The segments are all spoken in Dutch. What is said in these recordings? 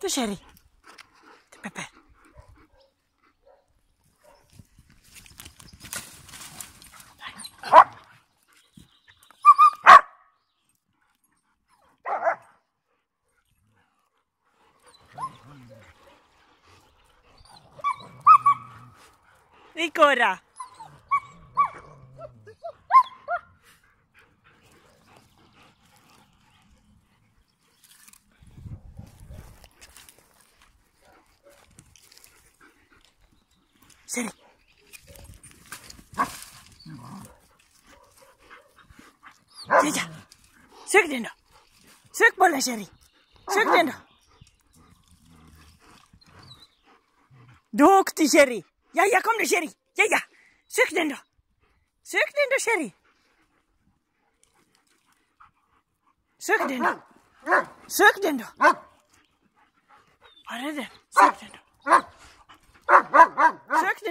Tu, Sherry. Tu, Pepe. Nicora. Sherry. Jaja. Sök den då. Sök bollen Sherry. Sök den då. Duktig Sherry. Ja, ja, kom nu Sherry. Ja, ja. Sök den då. Sök den då Sherry. Sök den då. Sök den då. Var är den?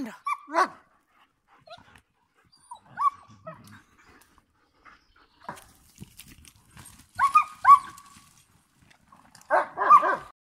んだ。